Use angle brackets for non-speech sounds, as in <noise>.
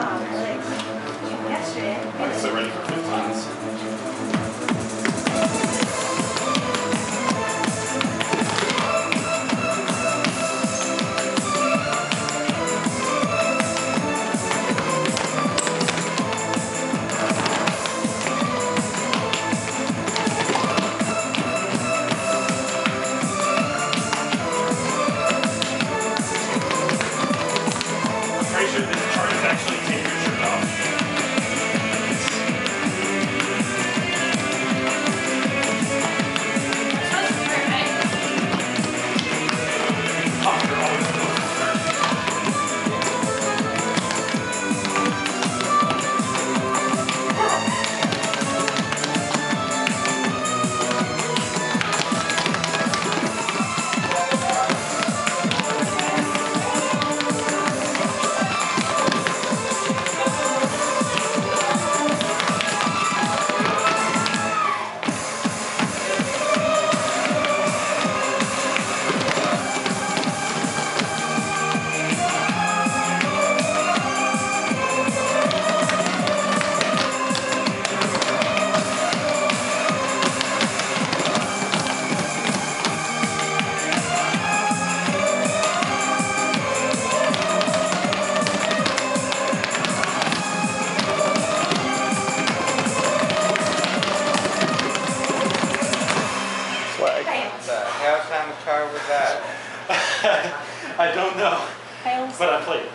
like yesterday. Okay, so ready for 15s. Swag. The hell kind of car was that? <laughs> I don't know, I but I played it.